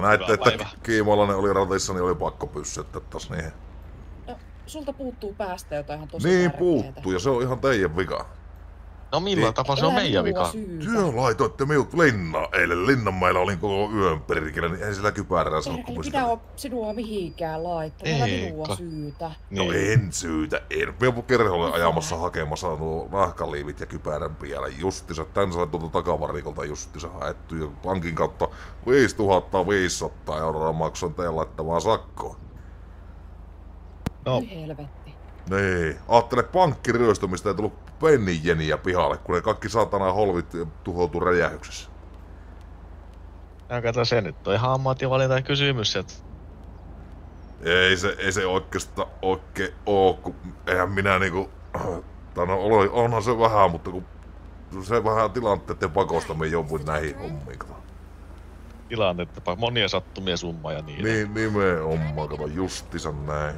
Joo, näette, että Kiimolainen oli ratissa, niin oli pakko pyssyttää taas niihin. No, sulta puuttuu päästä jotain ihan tosi Niin puuttuu, ja se on ihan teidän vika. No millä tapaa se on meidän vika? Työ laitoitte minut linna eilen. Linnanmäellä olin koko yön perkele, niin ei sillä kypärää saanut Ei pidä ole sinua mihinkään laittaa. Ei, minua syytä. No niin. en syytä, en. Minä kerholle ajamassa hakemassa nuo nahkaliivit ja kypärän vielä justissa. Tän sai tuolta takavarikolta justissa haettu ja pankin kautta 5500 euroa maksoin teidän laittamaan sakkoa. No. helvetti. Niin. Aattele pankkiryöstymistä ei tullut pennijeniä pihalle, kun ne kaikki saatana holvit tuhoutuu räjähyksessä. Ja kato se nyt on ihan ammattivalinta kysymys, että... Ei se, ei se oikeastaan oikein oo, kun eihän minä niinku... Tai no, onhan se vähän, mutta kun se vähän tilanteiden pakosta me jouduin näihin hommiin. Kato. Tilanteiden monia sattumia summa ja niin. Niin, nimenomaan, kato, justissa näin.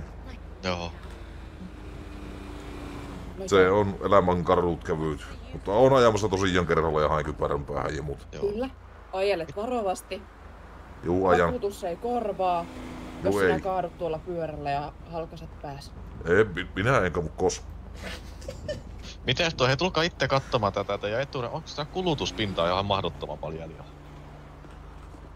Joo. Se on elämän karut kävyt. Mutta on ajamassa tosiaan kerralla ja hain kypärän päähän ja mut. Kyllä. Ajelet varovasti. Juu, ajan. Vakuutus ei korvaa. Jos Juu, sinä ei. kaadut tuolla pyörällä ja halkaset pääs. Ei, minä en kavu kos. Miten tuo, hei tulkaa itse katsomaan tätä ja etuuden, onko sitä kulutuspintaa ihan mahdottoman paljon liian?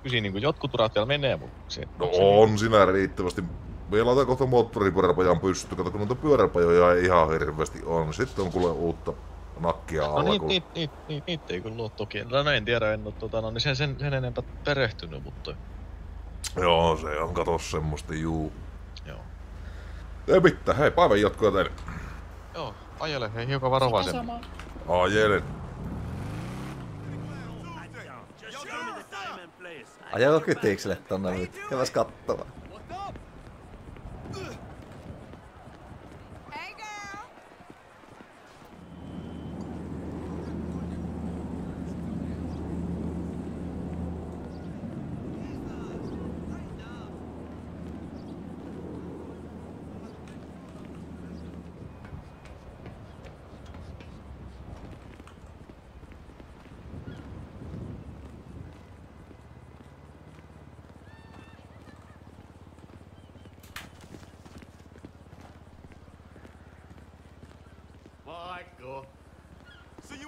Kysin niin kuin jotkut urat vielä menee, mutta se... No on niin... sinä riittävästi me laitetaan kohta moottoripyöräpajan pysty, kato kun noita pyöräpajoja ei ihan hirveästi on. Sitten on kuule uutta nakkia alla. No niitä niit, niit, niit, niit ei kyllä ole toki. No en tiedä, en ole tota, no, niin sen, sen, sen enempää perehtynyt, mutta... Joo, se on kato semmoista, juu. Joo. Ei mitään, hei päivän jatkoa teille. Joo, ajele, hei hiukan varovaisen. Ajelen. Ajako kytikselle tonne nyt? Käväs kattomaan.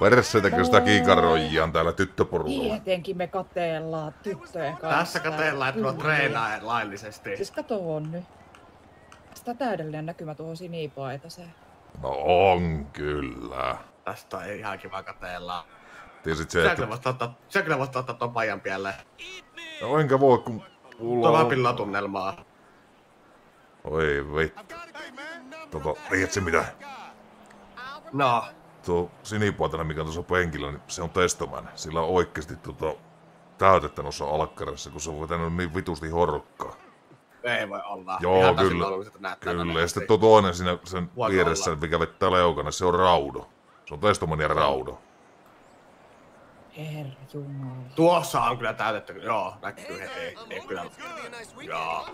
Perseitäkö sitä kiikaroijia täällä tyttöporulla? Tietenkin me katellaan tyttöjen kanssa. Tässä katellaan, että on treenaa laillisesti. Siis kato on nyt. Sitä täydellinen näkymä tuohon sinipaitaseen. No on kyllä. Tästä on ihan kiva katella. Tiesit se, että... Sä kyllä voit ottaa ton pajan pieleen. No enkä voi, kun mulla on... Tuo tunnelmaa. Oi vittu. Tota, tiedätkö mitä? No tuo sinipuotana, mikä on tuossa penkillä, niin se on testomäinen. Sillä on oikeasti tota, täytettä noissa alkkarissa, kun se on vetänyt niin vitusti horrokkaa. Ei voi olla. Joo, Ihan kyllä. Kyllä, ja sitten tuo toinen siinä sen Voiko vieressä, olla? mikä vettää leukana, se on raudo. Se on testomania raudo. Herra Jumala. Tuossa on kyllä täytetty, joo, näkyy heti. Ei, ei kyllä. Joo,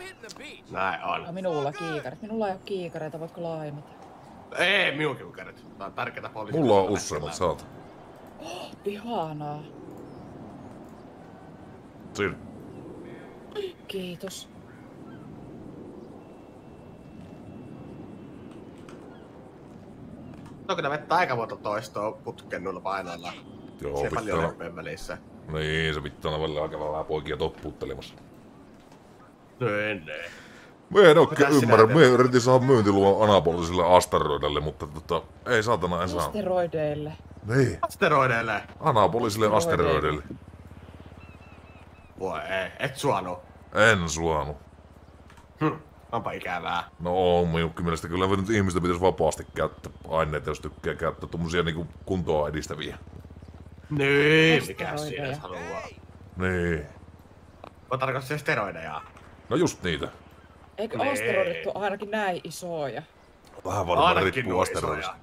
näin on. minulla kiikarit. Minulla ei ole kiikareita, voitko lainata? Ei, minunkin kädet. Tää on tärkeitä poliisia. Mulla on useammat, saat. Oh, ihanaa. Siinä. Kiitos. No kyllä vettä aika monta toistoa putken noilla painoilla. Joo, se paljon olla... välissä. Niin, se pitää olla välillä aika vähän poikia toppuuttelemassa. No ennen. Me en oikein ymmärrä. Me yritin saada myyntiluvan anabolisille asteroideille, mutta tota, ei saatana en saa. Asteroideille. Niin. Asteroideille. Anabolisille asteroideille. Voi ei, et suonu. En suonu. Hm, onpa ikävää. No on minunkin mielestä kyllä nyt ihmistä pitäisi vapaasti käyttää aineita, jos tykkää käyttää tommosia niinku kuntoa edistäviä. Niin, mikä siinä haluaa. Niin. Mä tarkoitan steroideja. No just niitä. Eikö Nee. asteroidit ole ainakin näin isoja? Vähän varmaan Ainakin riippuu nuo asteroidista.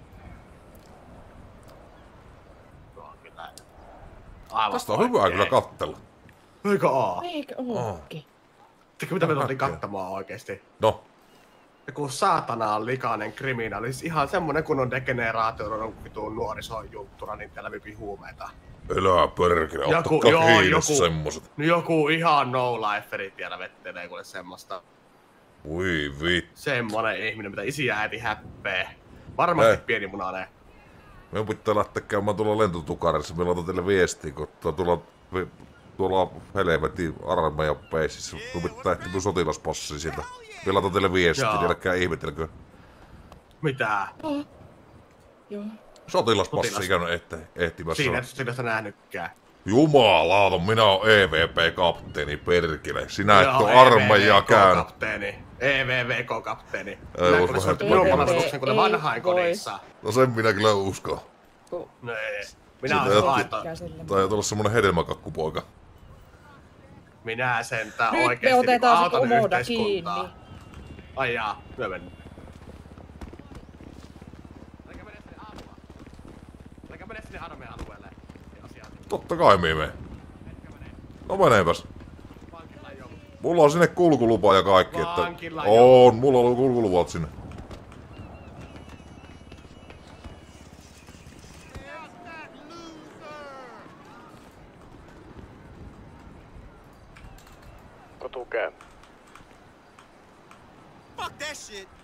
Aivan Tästä on hyvä kyllä kattella. Eikö oo? Eikö ookin? Tiedätkö mitä me tultiin katsomaan oikeesti? No, Joku saatana on likainen kriminaali. Siis ihan semmonen kun on degeneraatio, on vitun nuorison juttura, niin täällä vipi huumeita. elää perkele, Joku- ottakaa joo, kiinni joku- semmoset. No joku ihan no-liferi tiellä vettelee kuule semmoista. Voi vittu. Semmonen ihminen, mitä isi ja äiti häppee. Varmasti Ei. pienimunainen. Me pitää lähteä käymään tuolla lentotukarissa. Me laitan teille viestiä, kun tuo- tuolla, tuolla helvetin armeijan peisissä. Me pitää ehtiä mun sotilaspassi siitä. Me laitan teille viestiä, niin älkää ihmetelkö. Mitä? Joo. Sotilaspassi Sotilas- ikään ehti, ehtimässä. Siinä et sitä sitä nähnytkään. Jumalauta, minä oon EVP-kapteeni perkele. Sinä et Joo, oo armeijaa EVVK käynyt. kapteeni. EVVK-kapteeni. Ei usko kuule suoritti hetkeä. minun palveluksen kuule Ei vanhain voi. kodissa. No sen minä kyllä uskon. Kun No ei. Minä ei olen käsillä. Tai olla semmonen hedelmäkakkupoika. Minä sentään Nyt me oikeesti otetaan se autan yhteiskuntaa. kiinni. Ai jaa, myö mennä. Älkää mene sinne alueelle. Älkää mene sinne armeijan alueelle. Ja asiat. Totta kai me mene. No meneepäs. Vankilla. Mulla on sinne kulkulupa ja kaikki, että... Vankila jo. On, mulla on kulkuluvat sinne. Tukeen. Fuck that shit.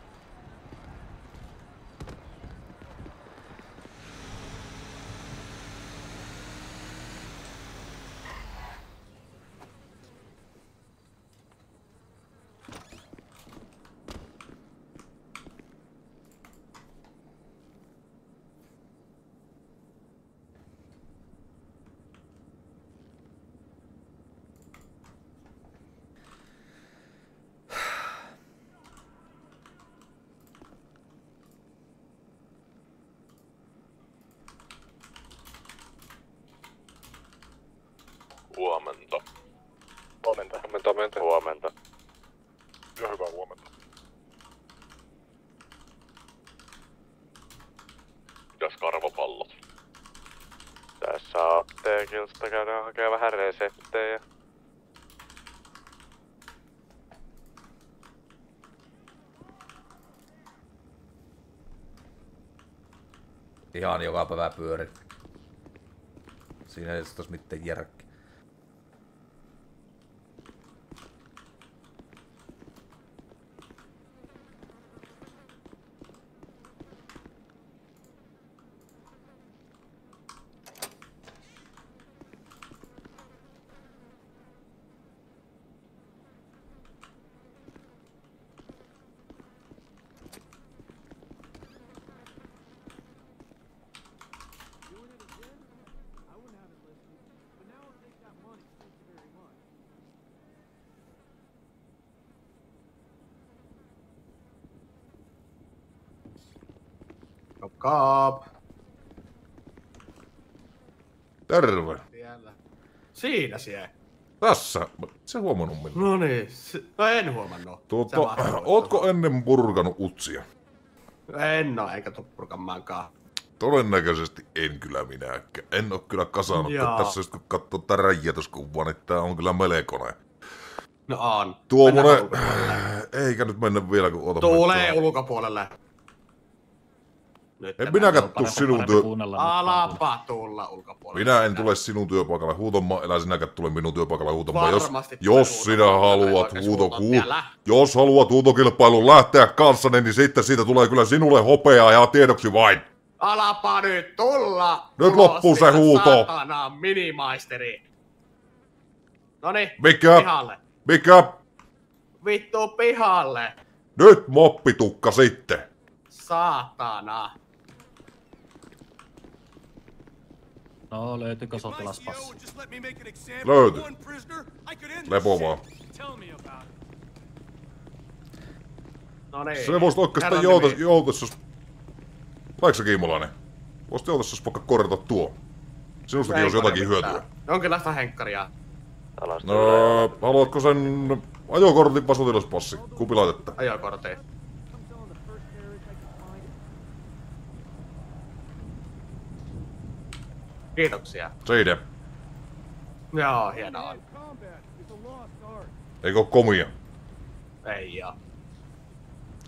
Huomenta. Huomenta. Huomenta, huomenta. Huomenta. Ja hyvää huomenta. Mitäs karvapallot? Tässä apteekilta käydään hakemaan vähän reseptejä. Ihan joka päivä pyöri. Siinä ei olisi mitään järkeä. Kop kop. Terve. Siellä. Siinä sie. Tässä. Se huomannut minua. No niin, se- no en huomannut. Tuota, ootko ennen purkanut utsia? En oo, eikä tuu purkamaankaan. Todennäköisesti en kyllä minäkään. En oo kyllä kasannut. Jaa. Tässä just kun katsoo tää räjätyskuvaa, niin tää on kyllä melkoinen. No on. Tuommoinen... Eikä nyt mennä vielä, kun oota. Tulee ulkopuolelle. Nyt En tuu parempi- sinun työ... Alapa tulla ulkopuolelle. Minä en tule sinun työpaikalle huutamaan, elä sinäkään tule minun työpaikalle huutamaan. Jos, jos sinä haluat huuto, huut, jos haluat huutokilpailuun lähteä kanssani, niin sitten siitä tulee kyllä sinulle hopeaa ja tiedoksi vain. Alapa nyt tulla! Nyt loppuu se huuto. Saatana minimaisteri. Noni, Mikä? pihalle. Mikä? Vittu pihalle. Nyt moppitukka sitten. Saatana. No löytyykö sotilaspassi? Löyty. Lepo vaan. No niin. Se voisit oikeastaan Herran jouta, nimi. joutas, jos... Vaikka sä Kiimolainen? Voisit joutas, jos vaikka korjata tuo. Sinustakin olisi jotakin Henkkaria hyötyä. Jonkinlaista henkkaria. No, haluatko sen ajokortin vai sotilaspassi? Kumpi laitetta? Ajokortti. Kiitoksia. Siinä. Joo, hienoa. Eikö oo komia? Ei oo.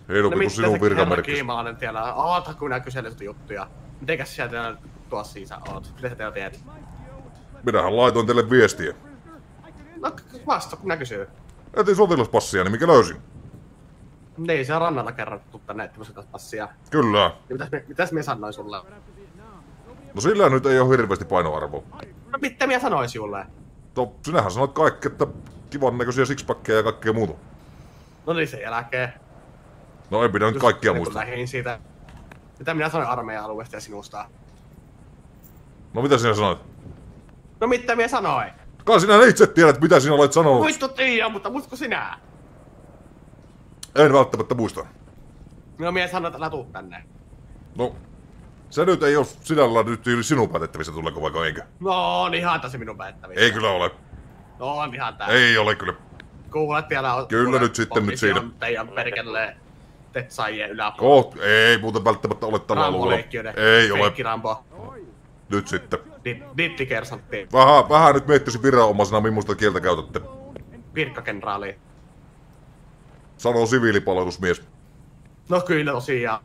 Heinompi kuin sinun virkamerkki. Kiimalainen tiellä. Oota, kun nää kyselyt juttuja. Mitenkäs sieltä tuossa sisä oot? Mitä sä teillä teet? Minähän laitoin teille viestiä. No vasta, kun nää kysyy. Etin sotilaspassia, niin mikä löysin? Niin, se on rannalla kerrottu tänne etsimässä passia. Kyllä. Ja mitäs, me, mitäs minä sanoin sulle? No sillä nyt ei oo hirveästi painoarvoa. No mitä minä sanoin sulle? No, sinähän sanoit kaikki, että kivan näköisiä sixpackeja ja kaikkea muuta. No niin sen jälkeen. No en pidä nyt kaikkia kun muista. Lähdin siitä. Mitä minä sanoin armeijan alueesta ja sinusta? No mitä sinä sanoit? No mitä minä sanoin? Kai sinä itse tiedät, mitä sinä olet sanonut. Vittu tiedä, mutta muistatko sinä? En välttämättä muista. No minä sanoin, että älä tuu tänne. No, se nyt ei oo sinällään nyt yli sinun päätettävissä tuleeko vaikka eikö. No on ihan tässä minun päättävissä. Ei kyllä ole. No on ihan tää. Ei ole kyllä. Kuulet vielä on... Kyllä kuule, nyt sitten nyt siinä. Teidän perkele tetsaajien yläpuolella. Koht, ei muuten välttämättä ole tällä. Rambo-leikkiöiden. Ei ole. Rambo. Nyt sitten. Ditti-kersantti. Vähän, vähän nyt miettisin viranomaisena, millaista kieltä käytätte. Virkkakenraali. Sanoo siviilipalvelusmies. No kyllä tosiaan.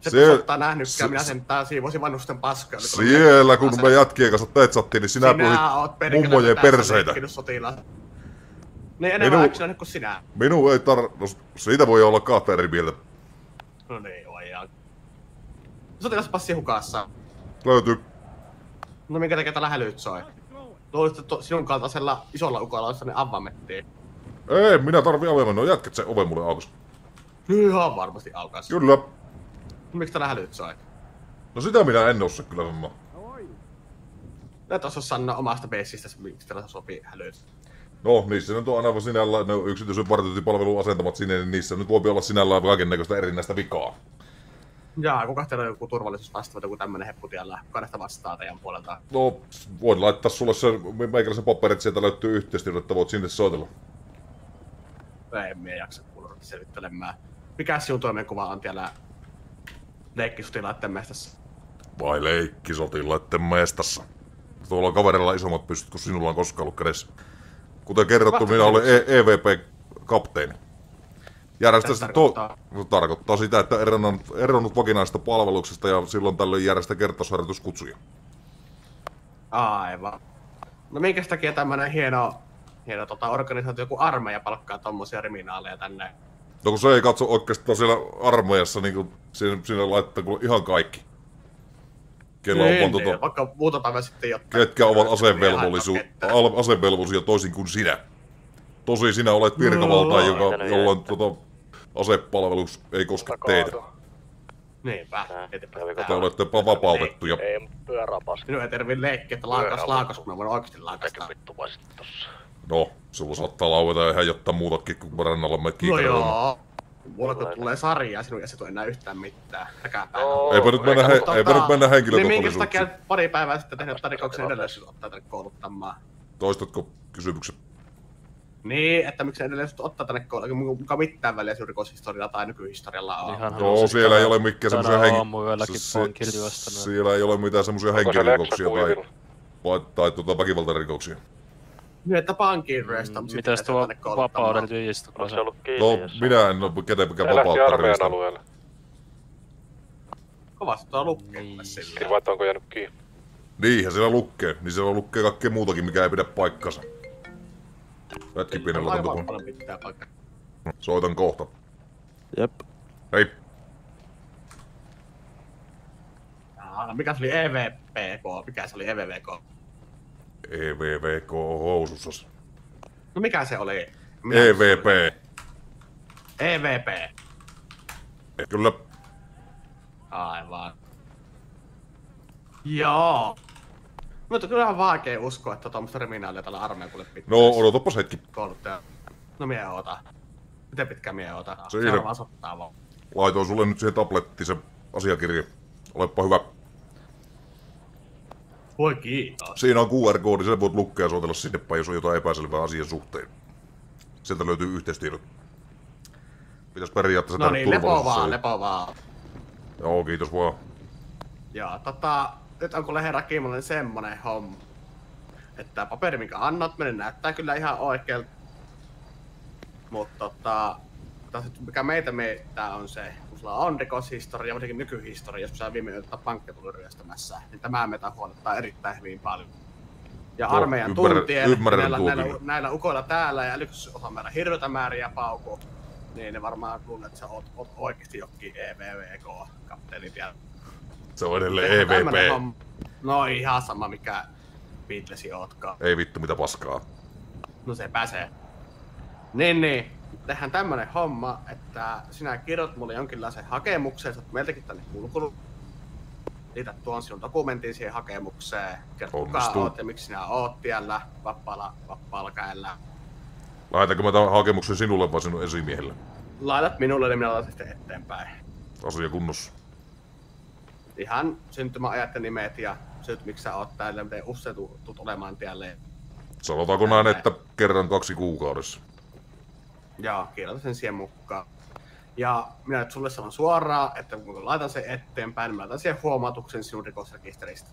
Se, ottaa nähnytkään, se- minä sen tää siivoisin vanhusten paskaa. Siellä kun me jätkien kanssa tetsattiin, niin sinä, Sinä puhuit mummojen perseitä. Niin enemmän Minu- kuin sinä. Minun ei tar... No, siitä voi olla kahta eri mieltä. No niin, ojaa. Sotilaspassi hukassa. Löytyy. No minkä takia täällä hälyt soi? Luulisit, sinun kaltaisella isolla ukolla olisi ne avaimettiin. Ei, minä tarvii avaimen. No jätkät se oven mulle aukas. Ihan varmasti aukas. Kyllä. Miksi täällä hälyt soi? No sitä minä en osaa kyllä sanoa. Et osaa sanoa omasta beisistä, miksi täällä sopii hälyt. No, niissä nyt on aina sinällään, ne yksityisen vartiointipalvelun asentamat sinne, niin niissä nyt voi olla sinällään kaiken näköistä erinäistä vikaa. Jaa, kuka teillä on joku turvallisuusvastaava, joku tämmönen heppu tiellä, kannesta vastaa teidän puolelta? No, voin laittaa sulle sen, meikäläisen paperit, sieltä löytyy yhteistyötä, että voit sinne soitella. Ei me jaksa kuulla selvittelemään. Mikä sinun toimenkuva on siellä leikkisutilaiden mestassa? Vai leikki sotilaitten mestassa. Tuolla on kaverilla isommat pystyt kuin sinulla on koskaan ollut kädessä. Kuten kerrottu, Vasta minä olen e- EVP-kapteeni. Mitä sitä to- tarkoittaa? tarkoittaa sitä, että eronnut, eronnut vakinaisesta palveluksesta ja silloin tällöin järjestää kertausharjoituskutsuja. Aivan. No minkä takia tämmönen hieno, hieno tota, organisaatio kuin armeija palkkaa tommosia kriminaaleja tänne? No kun se ei katso oikeastaan siellä armeijassa, niin kuin siinä, siinä laittaa kuule ihan kaikki. Kellä on vaan tota, Vaikka muutama päivä sitten jotta... ketkä ovat asevelvollisia toisin kuin sinä. Tosi sinä olet virkavaltaja, joka, Mitä ne jolloin tota, asepalvelus ei koske teitä. Niinpä. Te olette jopa vapautettuja. Ei pyörää paska. Minun ei tarvii leikkiä, että laakas laakas, on- kun mä voin oikeesti laakasta. Mitäkin vittu vaisit tossa. No, sulla saattaa laueta ihan jotta muutakin kuin rannalla me No joo. Mulla kun tulee sarjaa, sinun ei se enää yhtään mitään. Häkäpäivä. No, Eipä nyt mennä, he, eipä nyt mennä Niin minkä henkilökohtaisuuksiin. takia pari päivää sitten tehnyt jotain rikoksen edelleen sinut ottaa tänne kouluttamaan? Toistatko kysymyksen? Niin, että miksi edelleen sinut ottaa tänne kouluttamaan, muka mitään väliä sinun rikoshistorialla tai nykyhistorialla on. Ihan Joo, siellä ei ole mikään semmosia tänä henki... aamuyellakin se- pankin ryöstänyt. Siellä ei ole mitään semmosia Onko se henkirikoksia tai, tai tuota väkivaltarikoksia. Niin, että pankin ryöstä, mutta Mm, Mitäs tuo vapauden Onko julistus? se ollut kiinni No, jossain? minä en ole ketenkään Se lähti vapauttaa armeijan riistä. alueelle. Kovasti tuo lukkee Niin. Niin sillä. vai että onko jäänyt kiinni? Niinhän siellä lukkee. Niin siellä lukkee kaikkea muutakin, mikä ei pidä paikkansa. Hetki pienellä tuntuu. Soitan kohta. Jep. Hei. Ah, Mikä se oli EVPK? Mikä se oli EVVK? EVVK housussas. No mikä se oli? Minä- EVP. EVP. Kyllä. Aivan. Joo. Mutta kyllä on vaikea uskoa, että tuommoista kriminaalia tällä armeijan kuule pitää. No, odotapas hetki. Kouluttaja. No mie oota. Miten pitkä mie oota? Siinä. Se sottaa vaan. Laitoin sulle nyt siihen tablettiin se asiakirja. Olepa hyvä. Voi kiitos. Siinä on QR-koodi, sen voit lukea ja soitella sinne päin, jos on jotain epäselvää asian suhteen. Sieltä löytyy yhteistiedot. Pitäis periaatteessa No niin, lepo vaan, lepo vaan. Joo, kiitos vaan. Ja tota, nyt on kuule herra Kimmonen semmonen homma, että paperi minkä annat meille näyttää kyllä ihan oikealta. Mutta tota, mikä meitä meittää on se, kun sulla on rikoshistoria, varsinkin nykyhistoria, jos sä viime yöltä pankki tuli ryöstämässä, niin tämä meitä huolettaa erittäin hyvin paljon. Ja Joo, armeijan ymmärrän- tuntien, ymmärrän näillä, näillä, kyllä. näillä, ukoilla täällä ja älykäs osa meillä hirveitä määriä pauku, niin ne varmaan luulee, että sä oot, oot oikeesti jokin E EVVK-kapteeni vielä. Se on edelleen EVP. homma. No ihan sama mikä Beatlesi ootkaan. Ei vittu mitä paskaa. No se pääsee. Niin niin. Tehdään tämmönen homma, että sinä kirjoit mulle jonkinlaisen hakemuksen, sä meiltäkin tänne kulkunut. Liität tuon sinun dokumentin siihen hakemukseen. Kerro kuka oot ja miksi sinä oot siellä vapaalla, vapaalla käellä. Laitanko mä tämän hakemuksen sinulle vai sinun esimiehelle? Laitat minulle, niin minä laitan sitten eteenpäin. Asia kunnossa. Ihan syntymäajat ja nimet ja syyt, miksi sä oot täällä, miten usein tu- tuut olemaan tielle. Sanotaanko näin, että kerran kaksi kuukaudessa? Joo, kirjoita sen siihen mukaan. Ja minä nyt sulle sanon suoraan, että kun laitan sen eteenpäin, niin mä laitan siihen huomautuksen sinun rikosrekisteristä.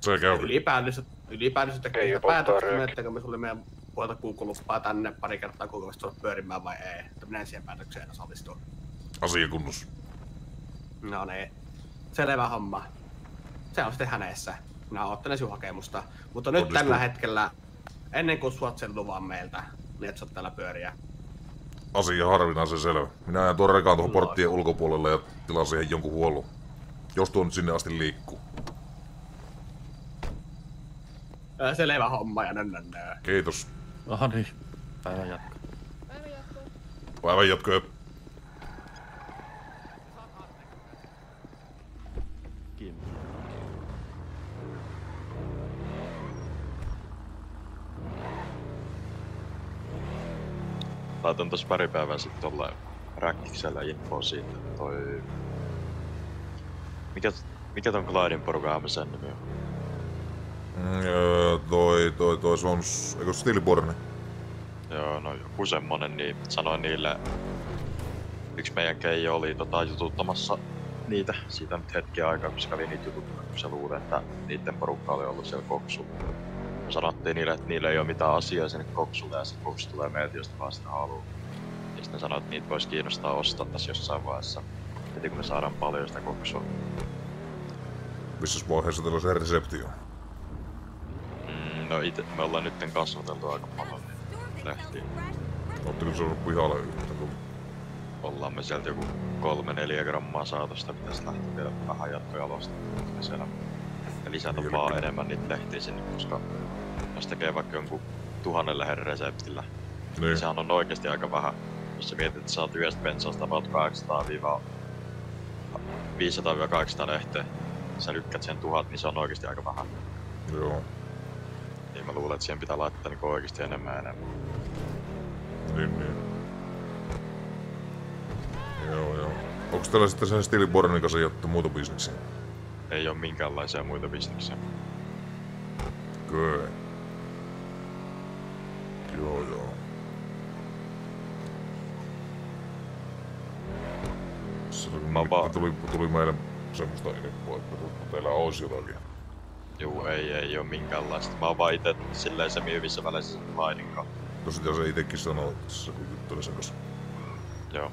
Se käy. Ylipäällys, ylipäällys tekee röökiä. menettekö me sulle meidän puolta kuukuluppaa tänne pari kertaa kuukaudessa tulla pyörimään vai ei. Että minä en siihen päätökseen osallistu. Asia kunnossa. No niin, selvä homma. Se on sitten hänessä. Minä ottelen sinun hakemusta. Mutta nyt Onnistuu. tällä hetkellä, ennen kuin suot sen luvan meiltä, niin et sä oot täällä pyöriä. Asia harvinaisen selvä. Minä ajan tuon rekaan tuohon porttien ulkopuolelle ja tilaan siihen jonkun huollon. Jos tuo nyt sinne asti liikkuu. Selvä homma ja nönnönnö. Kiitos. Aha niin. Päivän jatko. Päivä jatkuu. Päivän jatkoja. Laitan tossa pari päivää sitten tolle räkkiksellä info siitä, toi... Mikä, mikä ton Glidin porukan sen nimi on? Mm, öö, toi, toi, toi, se on, eikö Stillborn? Joo, no joku semmonen, niin sanoin niille... Yksi meidän keijo oli tota jututtamassa niitä siitä nyt hetki aikaa, kun se kävi niitä jututtamassa, kun se luuli, että niiden porukka oli ollut siellä koksulla. Me sanottiin niille, että niillä ei ole mitään asiaa sinne koksulle ja se koksu tulee meiltä, jos vaan sitä haluaa. Ja sitten ne sanoi, että niitä voisi kiinnostaa ostaa tässä jossain vaiheessa. Heti kun me saadaan paljon sitä koksua. Missä vaiheessa teillä se reseptio? Mm, no ite, me ollaan nyt kasvateltu aika paljon lehtiä. Oletteko saanut pihalle yhtä? kun- Ollaan me sieltä joku 3-4 grammaa saatosta, pitäisi lähteä vielä vähän jatkojalostamaan siellä. Ja lisätä Niin, vaan eli- enemmän niitä lehtiä sinne, koska jos tekee vaikka jonkun tuhannen lehden reseptillä, Niin. niin sehän on oikeasti aika vähän. Jos sä mietit, että saat yhdestä bensasta about 800 500-800 lehteä, sä lykkät sen tuhat, niin se on oikeasti aika vähän. Joo. Niin mä luulen, että siihen pitää laittaa niin oikeasti enemmän ja enemmän. Niin, niin. Joo, joo. Onko teillä sitten sen Stillbornin kanssa jotta muuta bisneksiä? Ei ole minkäänlaisia muita bisneksiä. Kyllä. Joo, joo. Se Mä vaan- tuli, tuli meille semmoista infoa, että teillä olisi jotakin. Juu, ei, ei oo minkäänlaista. Mä oon vaan ite silleen semi hyvissä väleissä kanssa. No sitä se itekin sanoi tässä, kun jutteli sen kanssa. Joo.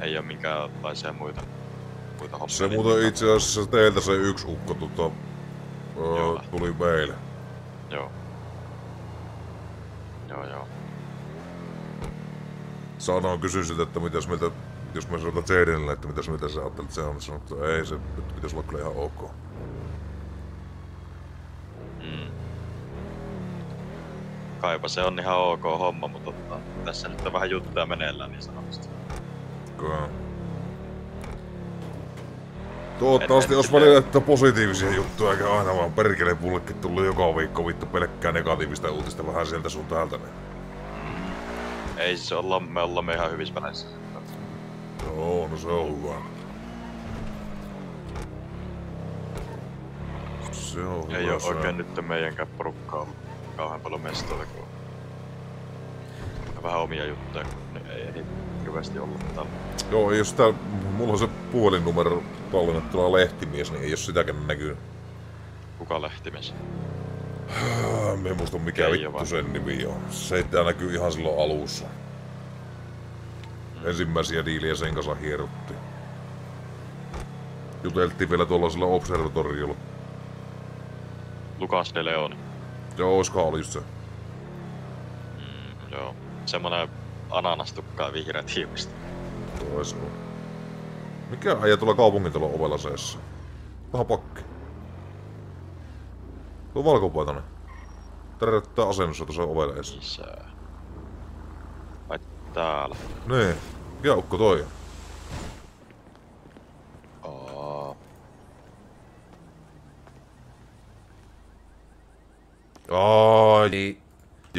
Ei oo minkäänlaisia muita, muita hommia. Se muuten itse asiassa teiltä se yksi ukko tota, öö, tuli meille. Joo. Joo, joo. Sanoin, kysyin sitä, että mitäs mieltä, jos mä sanotaan Jadenille, että mitäs mieltä sä ajattelit, se on sanonut, että ei se nyt pitäisi olla kyllä ihan ok. Mm. Kaipa se on ihan ok homma, mutta tota, tässä nyt on vähän juttuja meneillään niin sanotusti. Kyllä. Toivottavasti olisi välillä että positiivisia juttuja, eikä aina vaan perkele mullekin tullut joka viikko vittu pelkkää negatiivista uutista vähän sieltä sun täältä. Niin. Ei siis olla, me ollaan ihan hyvissä väleissä. Joo, no se on hyvä. Se on Ei hyvä oo se. oikein nyt meidänkään porukkaa kauhean paljon mestoilla, kun vähän omia juttuja, kun ne ei niin hirveästi ollut täällä. Joo, jos tää, mulla on se puhelinnumero tallennettu tuolla lehtimies, niin ei jos sitäkään näkyy. Kuka lehtimies? Mä en muista mikä Keijo vittu vai? sen nimi on. Se tää näkyy ihan silloin alussa. Ensimmäisiä diiliä sen kanssa hierottiin. Juteltiin vielä tuollaisella observatoriolla. Lukas de Leon. Joo, oiskohan oli just se. Mm, joo. Semmonen ananastukka ja vihreät hiukset. On. Mikä äijä tuolla kaupungintalon ovella seessä? Vähän pakki. Tuo valkopaitainen. Tärjättää asennossa tuossa ovella edessä. Täällä? Niin. Mikä ukko toi on? Aa, Ai.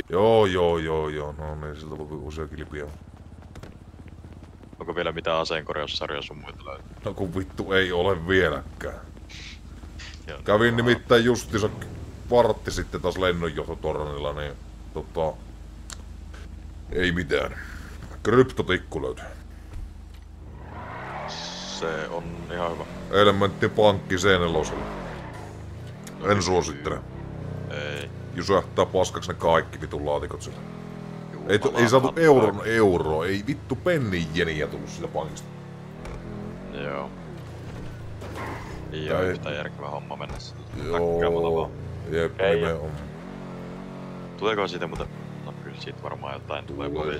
Joo, joo, joo, joo. No niin, siltä lupi uusia kilpiä. onko vielä mitään aseenkorjaussarjoja sun muita löytyy? No kun vittu ei ole vieläkään. Kävin nimittäin justiinsa vartti sitten taas lennonjohtotornilla, niin tota... Ei mitään. Kryptotikku löytyi. Se on ihan hyvä. Elementti pankki seinälosella. En suosittele. Ei. Jysähtää paskaksi ne kaikki vitun laatikot sillä. Ei, tu- ei saatu euron euroa, ei vittu pennin jeniä tullut siitä pankista. Joo. Ei Tai- oo yhtään järkevä homma mennä sillä häkkäämällä Joo. vaan. Jep, Ei. nimenomaan. Tuleeko siitä muuten... No kyllä siitä varmaan jotain tulee Tulee.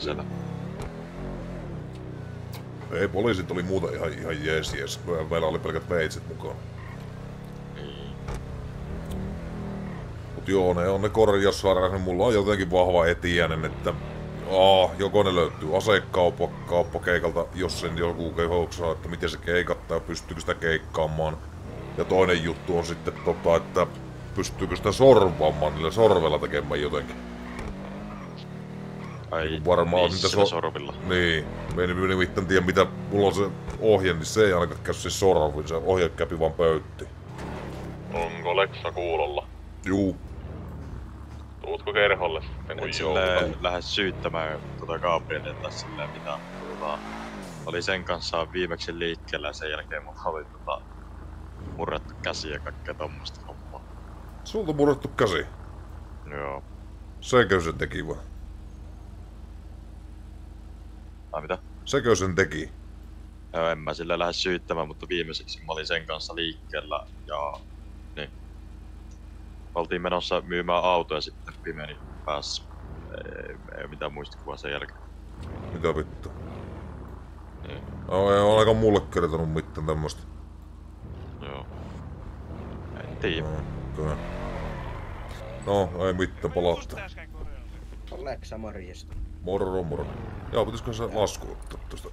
Ei, poliisit oli muuta ihan, ihan jees jees. Meillä oli pelkät veitset mukaan. Niin. Mut joo, ne on ne korjaussarjat, niin mulla on jotenkin vahva etiäinen, että Aa, joko ne löytyy asekauppa kauppakeikalta, jos sen joku kehoksaa, että miten se keikattaa ja pystyykö sitä keikkaamaan. Ja toinen juttu on sitten tota, että pystyykö sitä sorvaamaan niillä sorvella tekemään jotenkin. Ai, Varmaan missä niitä so- sorvilla. Niin, me en nimittäin tiedä mitä, mulla on se ohje, niin se ei ainakaan käy se sorvi, se ohje käpi vaan pöytti. Onko Leksa kuulolla? Juu, Tuutko kerholle sitten kun silleen lähes syyttämään tota Gabrielia tai silleen mitä. Tota, oli sen kanssa viimeksi liikkeellä ja sen jälkeen mulla oli tota, murrettu käsi ja kaikkea tommosta hommaa. sulta murrettu käsi. Joo. Sekö se teki vai? Tai mitä? Sekö sen teki? Joo, en mä sille lähde syyttämään, mutta viimeiseksi mä olin sen kanssa liikkeellä ja niin. Oltiin menossa myymään autoja sitten pimeni päässä. Ei, ei mitään muistikuvaa sen jälkeen. Mitä vittu? Niin. No, ei ole ainakaan mulle kertonut mitään tämmöstä. Joo. En tiedä. No, kyllä. No, ei mitään, palauttaa. Alexa, morjesta. Moro, moro. Joo, pitäisikö se lasku ottaa tosta